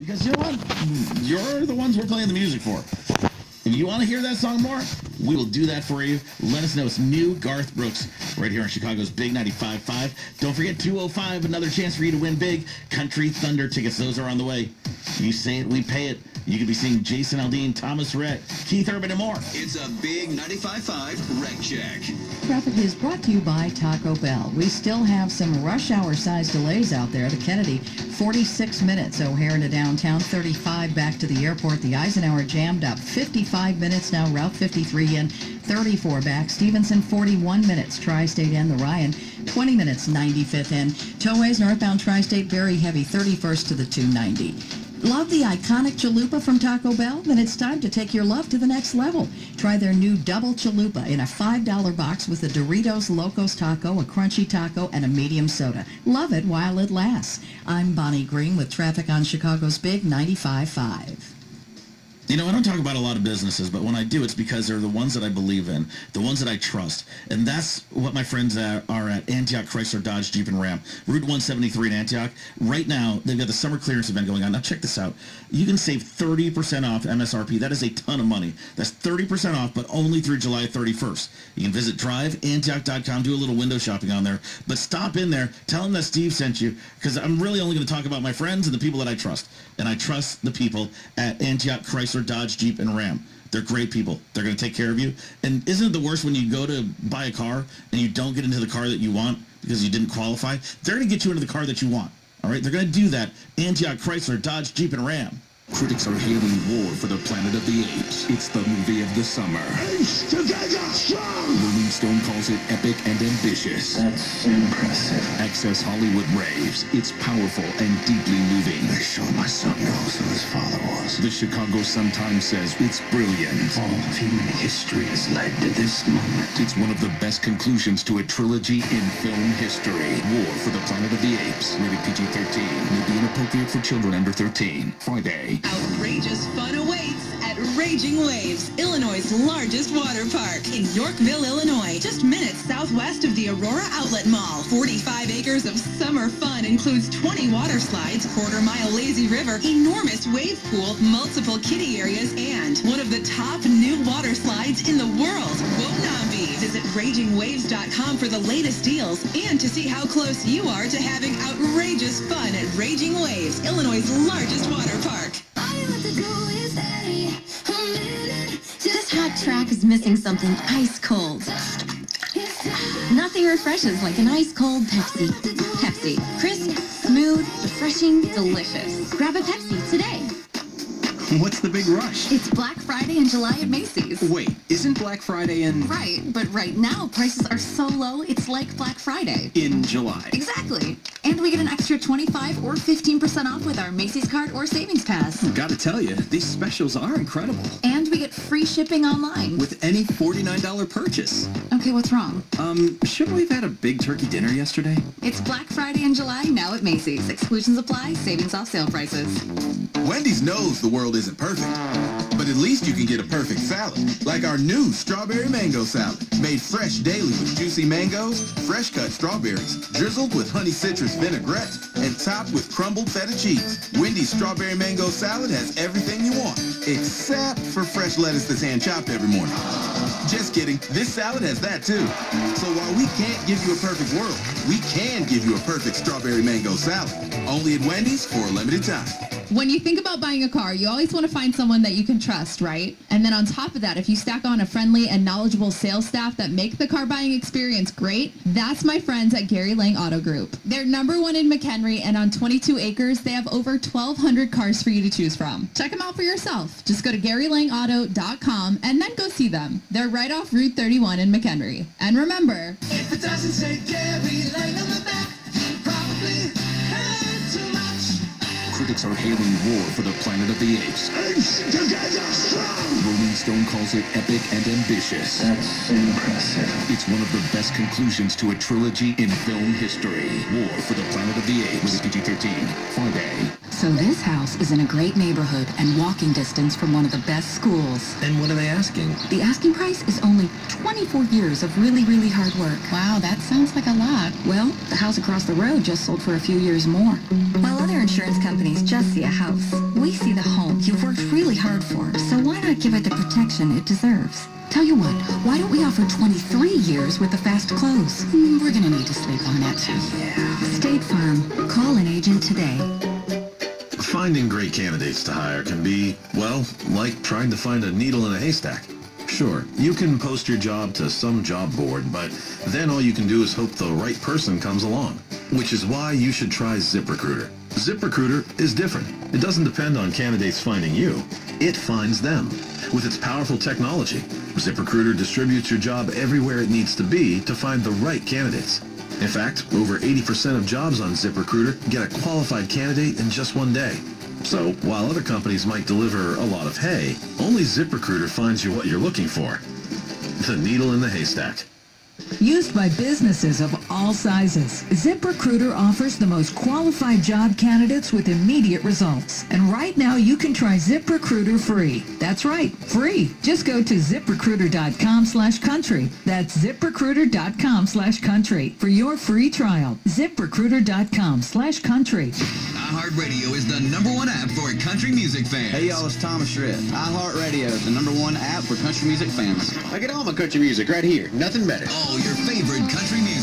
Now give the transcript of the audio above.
Because? You're the ones we're playing the music for. If you want to hear that song more, we will do that for you. Let us know. It's new Garth Brooks right here on Chicago's Big 95.5. Don't forget 205, another chance for you to win big. Country Thunder tickets. Those are on the way. You say it, we pay it. You could be seeing Jason Aldean, Thomas Rhett, Keith Urban, and more. It's a big 95.5 Wreck Check. Traffic is brought to you by Taco Bell. We still have some rush hour size delays out there. The Kennedy, 46 minutes. O'Hare to downtown, 35 back to the airport. The Eisenhower jammed up 55 minutes now. Route 53 in, 34 back. Stevenson, 41 minutes. Tri-State and the Ryan, 20 minutes, 95th in. Toways northbound Tri-State, very heavy, 31st to the 290. Love the iconic chalupa from Taco Bell? Then it's time to take your love to the next level. Try their new double chalupa in a $5 box with a Doritos Locos taco, a crunchy taco, and a medium soda. Love it while it lasts. I'm Bonnie Green with traffic on Chicago's Big 95.5. You know, I don't talk about a lot of businesses, but when I do, it's because they're the ones that I believe in, the ones that I trust. And that's what my friends are at Antioch Chrysler Dodge Jeep and Ram. Route 173 in Antioch. Right now, they've got the summer clearance event going on. Now, check this out. You can save 30% off MSRP. That is a ton of money. That's 30% off, but only through July 31st. You can visit driveantioch.com, do a little window shopping on there, but stop in there, tell them that Steve sent you, because I'm really only going to talk about my friends and the people that I trust. And I trust the people at Antioch Chrysler Chrysler, Dodge, Jeep, and Ram. They're great people. They're going to take care of you. And isn't it the worst when you go to buy a car and you don't get into the car that you want because you didn't qualify? They're going to get you into the car that you want. All right? They're going to do that. Antioch, Chrysler, Dodge, Jeep, and Ram. Critics are hailing War for the Planet of the Apes. It's the movie of the summer. Ace together strong! Rolling Stone calls it epic and ambitious. That's impressive. Access Hollywood raves. It's powerful and deeply moving. They show my son knows The Chicago Sun-Times says it's brilliant. All of human history has led to this moment. It's one of the best conclusions to a trilogy in film history. War for the Planet of the Apes. Rated PG-13. May be inappropriate for children under 13. Friday. Outrageous fun awaits at Raging Waves, Illinois' largest water park in Yorkville, Illinois, just minutes southwest of the Aurora Outlet Mall. 45 acres of summer fun includes 20 water slides, quarter mile lazy river, enormous wave pool, multiple kiddie areas, and one of the top new water slides in the world, Wonambi. Visit RagingWaves.com for the latest deals and to see how close you are to having outrageous fun at Raging Waves, Illinois' largest water park. Track is missing something ice cold. Nothing refreshes like an ice cold Pepsi. Pepsi. Crisp, smooth, refreshing, delicious. Grab a Pepsi today. What's the big rush? It's Black Friday in July at Macy's. Wait, isn't Black Friday in... Right, but right now prices are so low, it's like Black Friday. In July. Exactly. And we get an extra 25 or 15% off with our Macy's card or Savings Pass. Gotta tell you, these specials are incredible. And we get free shipping online. With any $49 purchase. Okay, what's wrong? Um, shouldn't we have had a big turkey dinner yesterday? It's Black Friday in July now at Macy's. Exclusions apply, savings off sale prices. Wendy's knows the world isn't perfect, but at least you can get a perfect salad, like our new strawberry mango salad, made fresh daily with juicy mangoes, fresh cut strawberries, drizzled with honey citrus vinaigrette, and topped with crumbled feta cheese. Wendy's strawberry mango salad has everything you want, except for fresh lettuce that's hand chopped every morning. Just kidding, this salad has that too. So while we can't give you a perfect world, we can give you a perfect strawberry mango salad. Only at Wendy's for a limited time. When you think about buying a car, you always want to find someone that you can trust, right? And then on top of that, if you stack on a friendly and knowledgeable sales staff that make the car buying experience great, that's my friends at Gary Lang Auto Group. They're number one in McHenry, and on 22 acres, they have over 1,200 cars for you to choose from. Check them out for yourself. Just go to GaryLangAuto.com and then go see them. They're right off Route 31 in McHenry. And remember, if it doesn't say Gary Lang on the back, probably heard too much. Critics are hailing War for the Planet of the Apes. Ace together strong! Rolling Stone calls it epic and ambitious. That's impressive. It's one of the best conclusions to a trilogy in film history. War for the Planet of the Apes. Rated PG-13. Friday. So this house is in a great neighborhood and walking distance from one of the best schools. And what are they asking? The asking price is only 24 years of really, really hard work. Wow, that sounds like a lot. Well, the house across the road just sold for a few years more. While other insurance companies just see a house, we see the home you've worked really hard for. So why not give it the protection it deserves? Tell you what, why don't we offer 23 years with a fast close? We're gonna need to sleep on it. Yeah. State Farm. Call an agent today. Finding great candidates to hire can be, well, like trying to find a needle in a haystack. Sure, you can post your job to some job board, but then all you can do is hope the right person comes along. Which is why you should try ZipRecruiter. ZipRecruiter is different. It doesn't depend on candidates finding you. It finds them. With its powerful technology, ZipRecruiter distributes your job everywhere it needs to be to find the right candidates. In fact, over 80% of jobs on ZipRecruiter get a qualified candidate in just one day. So, while other companies might deliver a lot of hay, only ZipRecruiter finds you what you're looking for. The needle in the haystack. Used by businesses of all sizes, ZipRecruiter offers the most qualified job candidates with immediate results. And right now you can try ZipRecruiter free. That's right, free. Just go to ziprecruiter.com slash country. That's ziprecruiter.com slash country for your free trial. ziprecruiter.com slash country. iHeartRadio is the number one app for country music fans. Hey y'all, it's Thomas Rhett. iHeartRadio is the number one app for country music fans. I get all my country music right here. Nothing better. All your favorite country music.